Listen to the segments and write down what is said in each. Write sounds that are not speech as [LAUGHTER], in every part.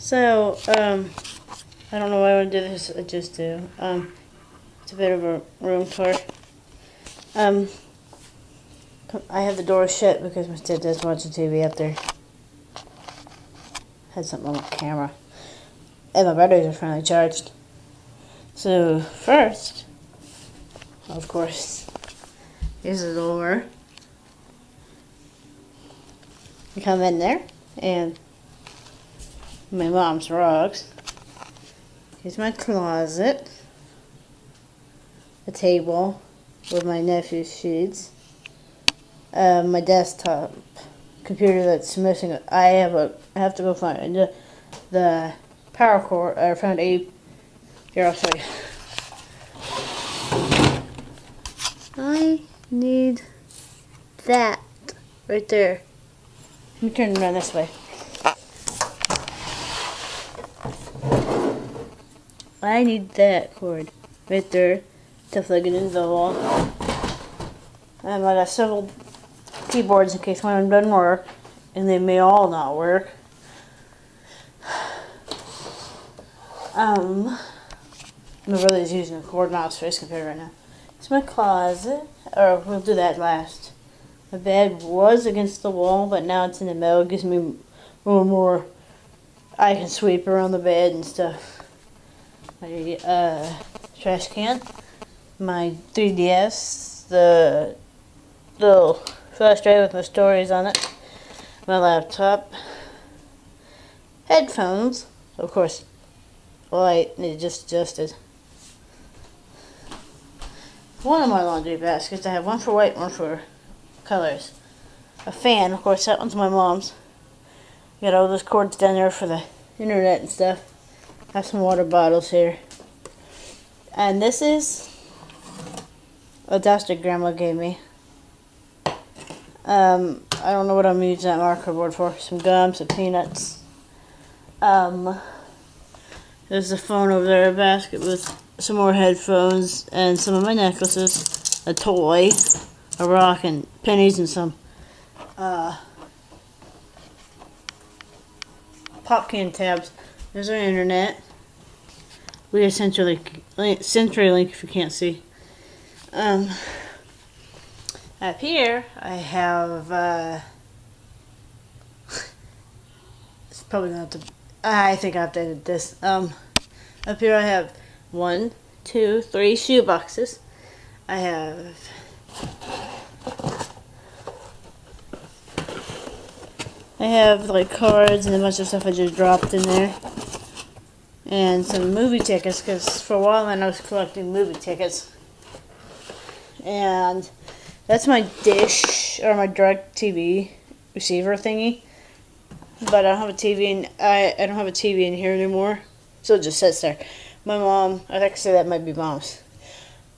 So, um, I don't know why I want to do this. I just do. Um, it's a bit of a room tour. Um, I have the door shut because my stepdad's watching TV up there. Had something on my camera. And my batteries are finally charged. So, first, of course, here's the door. You come in there, and my mom's rugs. Here's my closet. A table with my nephew's sheets. Uh, my desktop computer that's missing. I have a. I have to go find the, the power cord. I found a. Here I'll show you. I need that right there. Let me turn around this way. I need that cord right there to plug it into the wall. And I got several keyboards in case one of them doesn't work, and they may all not work. [SIGHS] Um, my brother's using a cord mouse for his computer right now. It's my closet, or we'll do that last. My bed was against the wall, but now it's in the middle. It gives me little more. I can sweep around the bed and stuff. My uh, trash can, my 3DS, the little drive with my stories on it, my laptop, headphones, of course, light, it just adjusted. One of my laundry baskets, I have one for white, one for colors. A fan, of course, that one's my mom's. Got all those cords down there for the internet and stuff. Have some water bottles here. And this is a duster grandma gave me. Um, I don't know what I'm using that marker board for. Some gum, some peanuts. Um, there's a phone over there, a basket with some more headphones and some of my necklaces, a toy, a rock, and pennies and some uh, pop can tabs. There's our internet. We have CenturyLink, CenturyLink if you can't see. Um, up here, I have, uh, it's probably not the, I think I've updated this. Um, up here I have one, two, three shoe boxes. I have I have like cards and a bunch of stuff I just dropped in there. And some movie tickets because for a while I was collecting movie tickets. And that's my dish or my DirecTV receiver thingy. But I don't have a TV in I, I don't have a TV in here anymore. So it just sits there. My mom I think I say that might be mom's.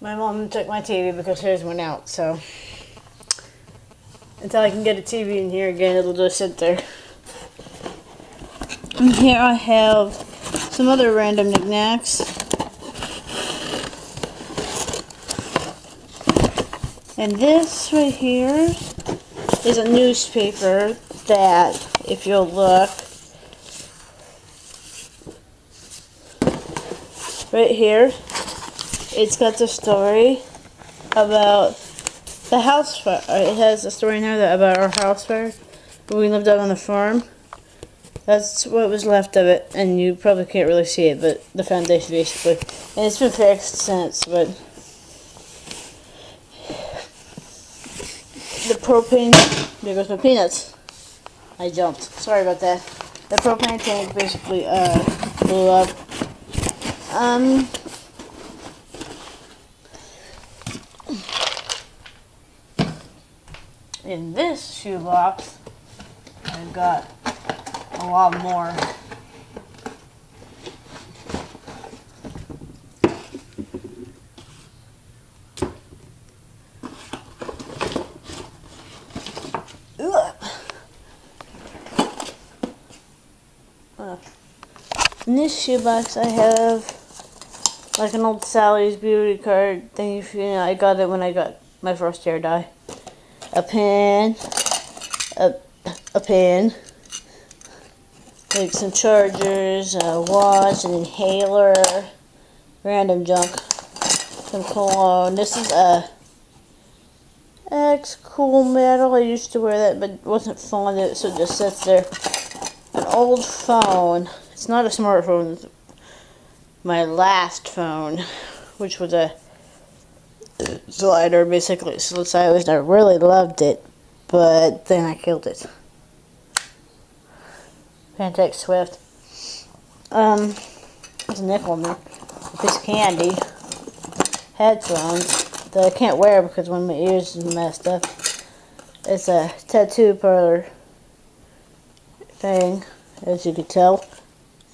My mom took my TV because hers went out, so until I can get a TV in here again, it'll just sit there. And here I have some other random knickknacks. And this right here is a newspaper that, if you'll look, right here, it's got the story about the house fire. It has a story now that about our house fire when we lived out on the farm. That's what was left of it, and you probably can't really see it, but the foundation basically. And it's been fixed since, but the propane. There goes my peanuts. I jumped. Sorry about that. The propane tank basically uh, blew up. Um, in this shoebox, I've got a lot more. In this shoebox, I have like an old Sally's beauty card thing. You know, I got it when I got my first hair dye a pen, a, a pen, like some chargers, a watch, an inhaler, random junk, some cologne. This is a Axe Cool Metal. I used to wear that, but wasn't fond of it, so it just sits there. An old phone. It's not a smartphone. It's my last phone, which was a slider, basically. So I always I really loved it, but then I killed it. Pantech Swift. Um, there's a nickel in there. This candy. Headphones that I can't wear because one of my ears is messed up. It's a tattoo parlor thing, as you can tell.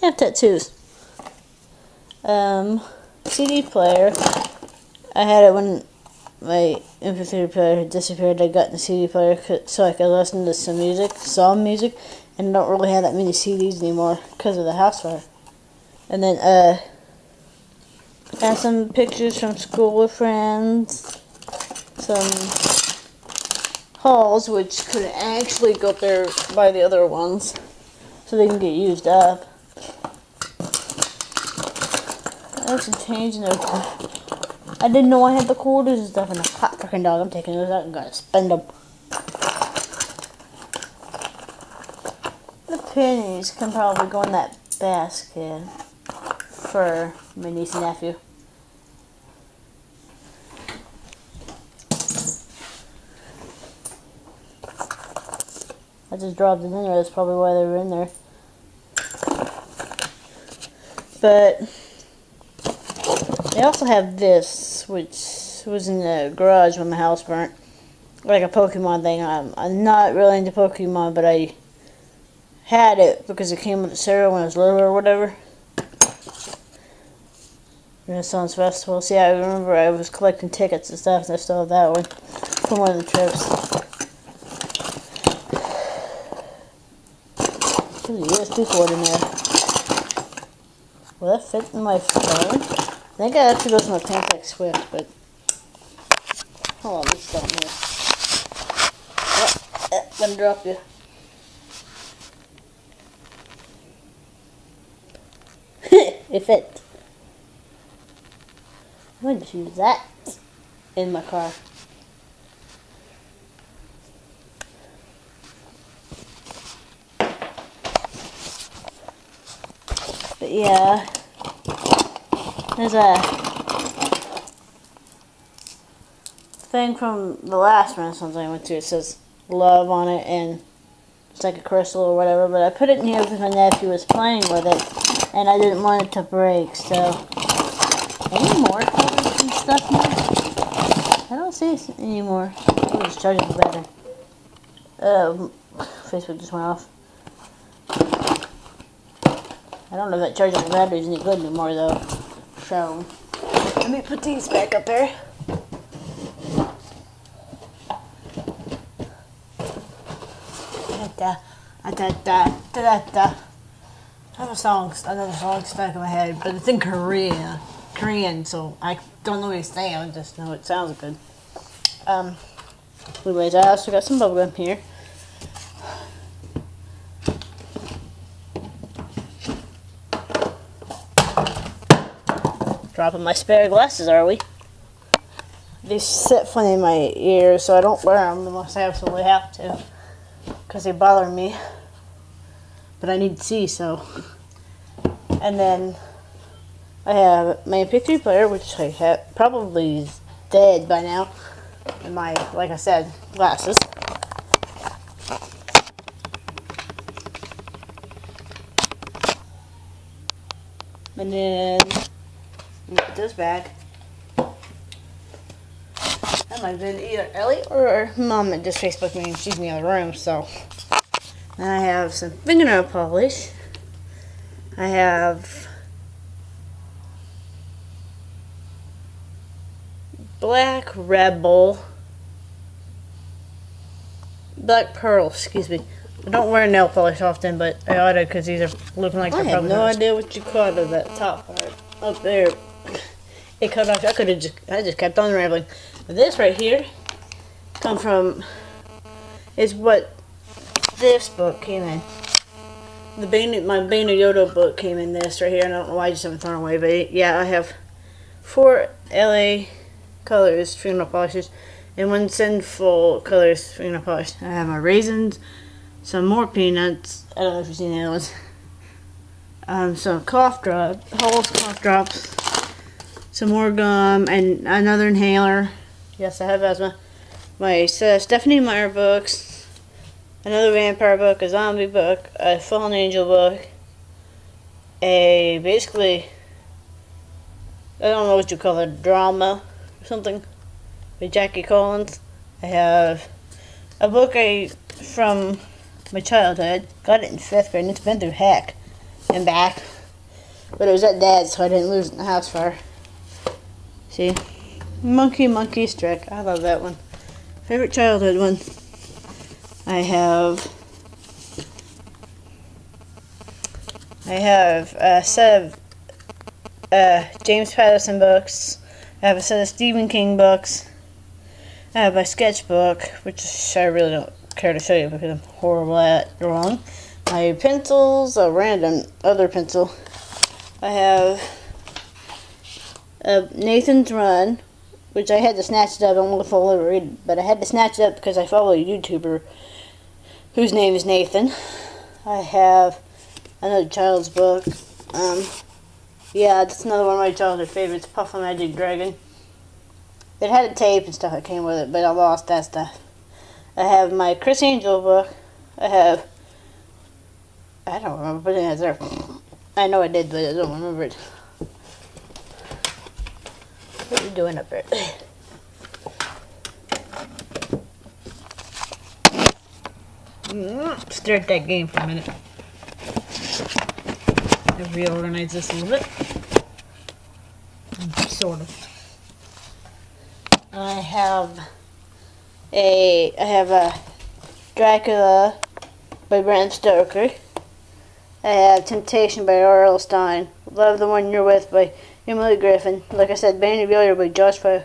I have tattoos. Um, CD player. I had it when my MP3 player had disappeared. I got the CD player so I could listen to some music, some music, and don't really have that many CDs anymore because of the house fire. And then, uh, and some pictures from school with friends. Some hauls, which could actually go there by the other ones, so they can get used up. That's some change in. I didn't know I had the quarters and stuff, and a hot freaking dog. I'm taking those out and gonna spend them. The pennies can probably go in that basket for my niece and nephew. I just dropped it in there. That's probably why they were in there. But they also have this, which was in the garage when the house burnt. Like a Pokemon thing. I'm, I'm not really into Pokemon, but I had it because it came with the cereal when I was little or whatever. Renaissance Festival. See, I remember I was collecting tickets and stuff, and I still have that one from one of the trips. There's a USB cord in there. Will that fit in my phone? I think I have to go to my Pantech Swift, but hold on, let's stop here. Oh, eh, gonna drop you. [LAUGHS] If it. I'm going to use that in my car. But yeah, there's a thing from the last Renaissance I went to. It says love on it and it's like a crystal or whatever. But I put it in here because my nephew was playing with it and I didn't want it to break. So any more colors and stuff now? I don't see it anymore. Oh, just charging the battery. Um, Facebook just went off. I don't know if that charging the battery is any good anymore though. So, let me put these back up there. I have a song, another song stuck in my head, but it's in Korea. Korean, so I don't know what he's saying, I just know it sounds good. Um, anyways, I also got some bubblegum here. Dropping my spare glasses, are we? They sit funny in my ears, so I don't wear them unless I absolutely have to. Because they bother me. But I need to see, so. And then I have my MP3 player, which I have probably is dead by now. And my, like I said, glasses. And then put this back. That might have been either Ellie or Mom that just Facebooked me and she's in the other room, so. Then I have some fingernail polish. I have Black Rebel. Black Pearl, excuse me. I don't wear nail polish often, but I ought to because these are looking like I they're have probably no idea what you called of that top part. up there. It cut off. I could have just. I just kept on rambling. This right here come from is what this book came in. the Bane, my Bane Yoda book came in this right here. I don't know why I just haven't thrown away, but yeah, I have four LA colors fingernail polishes and one sinful colors fingernail polish. I have my raisins, some more peanuts. I don't know if you've seen ones. Um, some cough drop, Halls cough drops, some more gum, and another inhaler. Yes, I have asthma. My uh, Stephenie Meyer books, another vampire book, a zombie book, a fallen angel book, a basically, I don't know what you call it, drama or something, by Jackie Collins. I have a book I from my childhood. Got it in fifth grade. and It's been through heck and back, but it was at Dad's, so I didn't lose it in the house fire. See, Monkey Monkey Strick. I love that one. Favorite childhood one. I have. I have a set of uh, James Patterson books. I have a set of Stephen King books. I have my sketchbook, which I really don't care to show you because I'm horrible at drawing. My pencils, a random other pencil. I have uh, Nathan's Run, which I had to snatch it up. I if I'll read it, but I had to snatch it up because I follow a YouTuber whose name is Nathan. I have another child's book. Um, yeah, that's another one of my childhood favorites, Puff a Magic Dragon. It had a tape and stuff that came with it, but I lost that stuff. I have my Criss Angel book. I have. I don't remember putting that there. I know I did, but I don't remember it. What are you doing up there? Mm, Stare at that game for a minute. I reorganize this a little bit. Sort of. I have a I have a Dracula by Bram Stoker. I have Temptation by R.L. Stine. Love the One You're With by Emily Giffin. Like I said, Bane of Yoda by Josh Vi-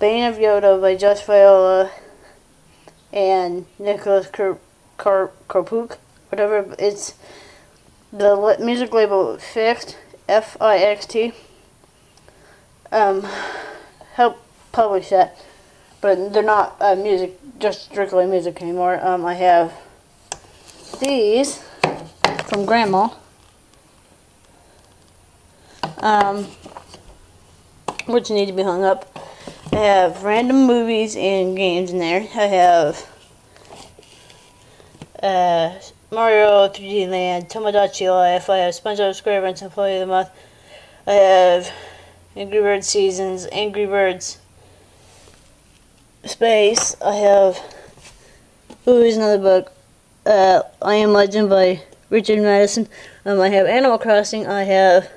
Bane of Yoda by Josh Viola and Nicholas Kar- Kar- Karpuk. Whatever. It's the music label Fixt. F I X T. Um, help publish that, but they're not uh, music, just strictly music anymore. Um, I have these from Grandma, um, which need to be hung up. I have random movies and games in there. I have uh, Mario 3D Land, Tomodachi Life. I have SpongeBob SquarePants Employee of the Month. I have Angry Birds Seasons, Angry Birds Space. I have. Ooh, here's another book. Uh, I Am Legend by Richard Matheson. Um, I have Animal Crossing. I have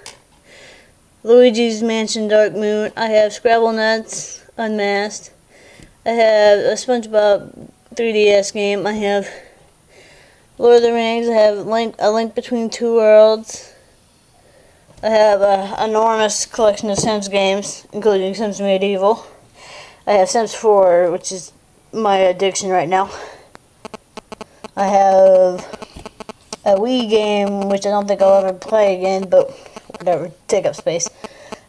Luigi's Mansion Dark Moon. I have Scribblenauts Unmasked. I have a SpongeBob 3DS game. I have Lord of the Rings. I have Link, A Link Between Two Worlds. I have an enormous collection of Sims games, including Sims Medieval. I have Sims 4, which is my addiction right now. I have a Wii game, which I don't think I'll ever play again, but whatever, take up space.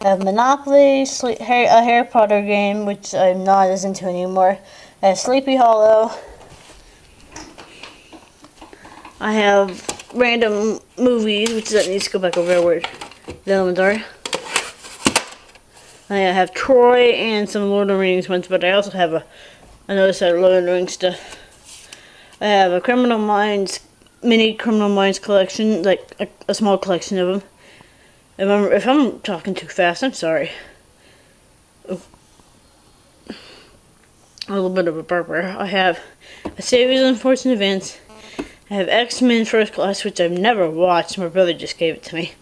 I have Monopoly, Sle- Harry, a Harry Potter game, which I'm not as into anymore. I have Sleepy Hollow. I have random movies, which that needs to go back over where the elements are. I have Troy and some Lord of the Rings ones, but I also have a another set of Lord of the Rings stuff. I have a Criminal Minds mini Criminal Minds collection, like a, a small collection of them. If I'm, if I'm talking too fast, I'm sorry. A little bit of a burper. I have a series of unfortunate events. I have X Men First Class, which I've never watched. My brother just gave it to me.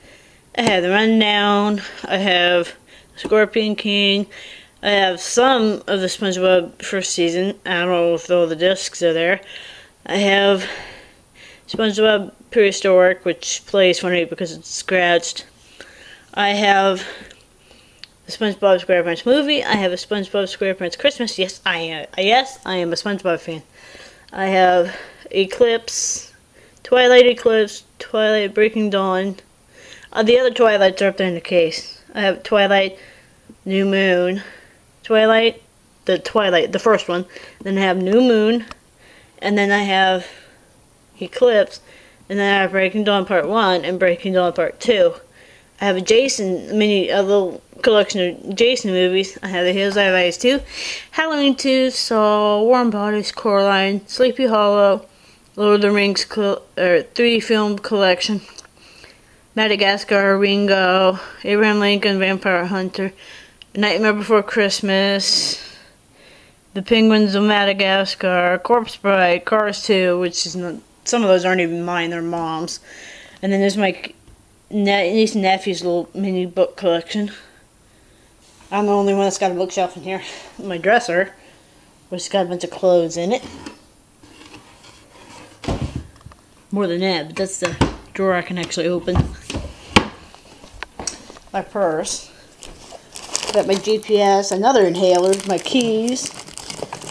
I have the Rundown. I have Scorpion King. I have some of the SpongeBob first season. I don't know if all the discs are there. I have SpongeBob Prehistoric, which plays funny because it's scratched. I have the SpongeBob SquarePants movie. I have a SpongeBob SquarePants Christmas. Yes, I am. Yes, I am a SpongeBob fan. I have Eclipse Twilight Eclipse, Twilight Breaking Dawn. Uh, the other Twilights are up there in the case. I have Twilight, New Moon, Twilight, the Twilight, the first one. Then I have New Moon, and then I have Eclipse, and then I have Breaking Dawn Part 1 and Breaking Dawn Part 2. I have a Jason mini, a little collection of Jason movies. I have The Hills I Have Eyes 2, Halloween 2, Saw, Warm Bodies, Coraline, Sleepy Hollow, Lord of the Rings or er, three film collection, Madagascar, Rango, Abraham Lincoln, Vampire Hunter, Nightmare Before Christmas, The Penguins of Madagascar, Corpse Bride, Cars 2, which is not, some of those aren't even mine, they're mom's. And then there's my ne- niece and nephew's little mini book collection. I'm the only one that's got a bookshelf in here. My dresser, which has got a bunch of clothes in it. More than that, but that's the drawer I can actually open. My purse. Got my GPS, another inhaler, my keys,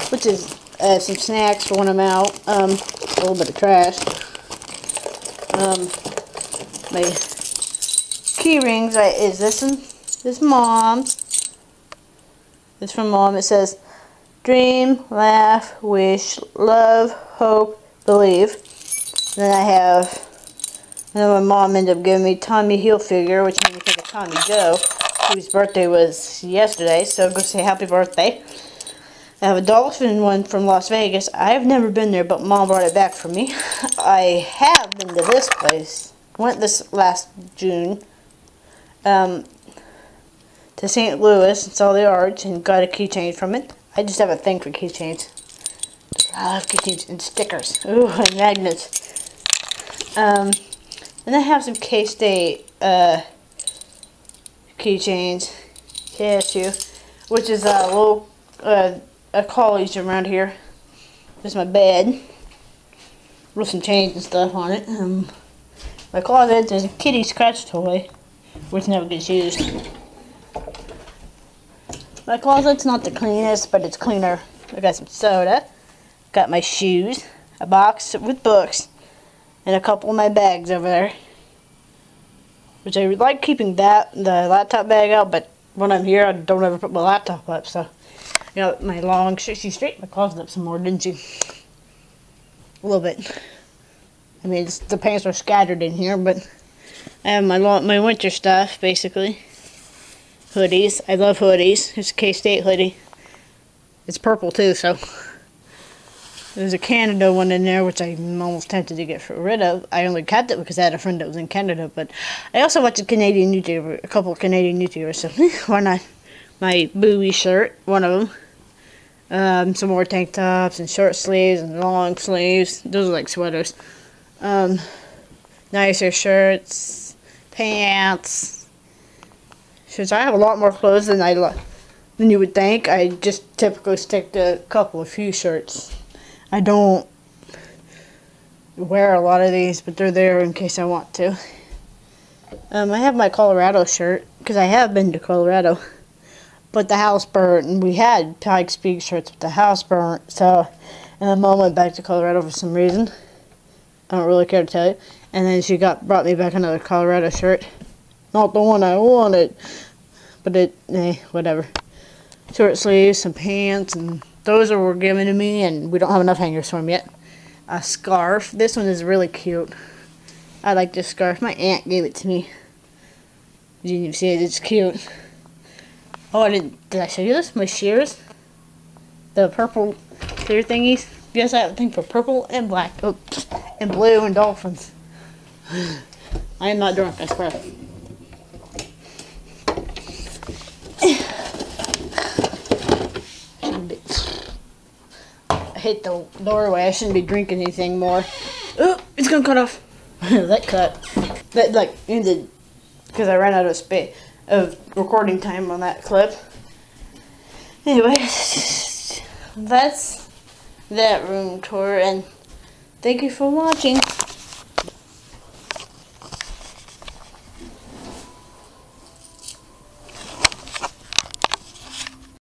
which is uh, some snacks for when I'm out, um, a little bit of trash. Um, my key rings I, is this one? This mom's. It's from mom. It says, dream, laugh, wish, love, hope, believe. Then I have, and then my mom ended up giving me Tommy Hilfiger, which made me think of Tommy Joe, whose birthday was yesterday, so go say happy birthday. I have a dolphin one from Las Vegas. I've never been there, but mom brought it back for me. [LAUGHS] I have been to this place. Went this last June. Um, to St. Louis and saw the arch and got a keychain from it. I just have a thing for keychains. I love keychains and stickers. Ooh, [LAUGHS] and magnets. Um, and I have some K-State uh, keychains. KSU. Which is a little, uh, a college around here. There's my bed. With some chains and stuff on it. Um, my closet, there's a kitty scratch toy. Which never gets used. My closet's not the cleanest, but it's cleaner. I got some soda, got my shoes, a box with books, and a couple of my bags over there. Which I like keeping that, the laptop bag out, but when I'm here, I don't ever put my laptop up, so. You know, my long, she straightened my closet up some more, didn't you? A little bit. I mean, the pants are scattered in here, but I have my my winter stuff, basically hoodies. I love hoodies. It's a K-State hoodie. It's purple too, so there's a Canada one in there, which I'm almost tempted to get rid of. I only kept it because I had a friend that was in Canada, but I also watch a Canadian YouTuber, a couple of Canadian YouTubers, so [LAUGHS] why not? My Bowie shirt, one of them. Um, some more tank tops and short sleeves and long sleeves. Those are like sweaters. Um, nicer shirts, pants, since I have a lot more clothes than I than you would think, I just typically stick to a couple of few shirts. I don't wear a lot of these, but they're there in case I want to. Um, I have my Colorado shirt because I have been to Colorado, but the house burnt, and we had Pikes Peak shirts, but the house burnt. So, and then Mom went back to Colorado for some reason. I don't really care to tell you. And then she got brought me back another Colorado shirt. Not the one I wanted. But it, eh, whatever. Short sleeves, some pants, and those were given to me, and we don't have enough hangers for them yet. A scarf. This one is really cute. I like this scarf. My aunt gave it to me. You even see it. It's cute. Oh, I didn't. Did I show you this? My shears. The purple clear thingies. Yes, I have a thing for purple and black. And blue and dolphins. [GASPS] I am not drunk, I swear. [SIGHS] I [SIGHS] hit the doorway. I shouldn't be drinking anything more. Oh, it's gonna cut off. [LAUGHS] that cut. That like ended because I ran out of space of recording time on that clip. Anyway, [LAUGHS] that's that room tour, and thank you for watching.